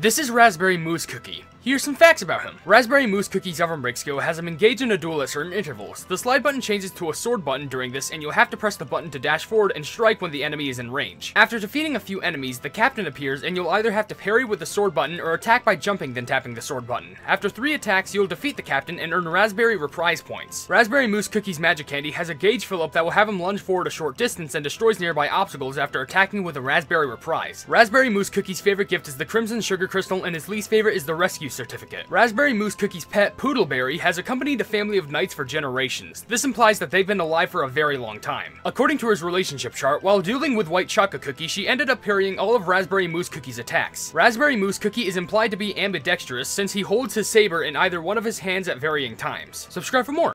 This is Raspberry Mousse Cookie. Here's some facts about him. Raspberry Mousse Cookie's oven break skill has him engage in a duel at certain intervals. The slide button changes to a sword button during this, and you'll have to press the button to dash forward and strike when the enemy is in range. After defeating a few enemies, the captain appears, and you'll either have to parry with the sword button or attack by jumping then tapping the sword button. After three attacks, you'll defeat the captain and earn Raspberry Reprise points. Raspberry Mousse Cookie's magic candy has a gauge fill-up that will have him lunge forward a short distance and destroys nearby obstacles after attacking with a Raspberry Reprise. Raspberry Mousse Cookie's favorite gift is the Crimson Sugar Crystal, and his least favorite is the Rescue Certificate. Raspberry Mousse Cookie's pet, Poodleberry, has accompanied a family of knights for generations. This implies that they've been alive for a very long time. According to his relationship chart, while dueling with White Chocolate Cookie, she ended up parrying all of Raspberry Mousse Cookie's attacks. Raspberry Mousse Cookie is implied to be ambidextrous since he holds his saber in either one of his hands at varying times. Subscribe for more.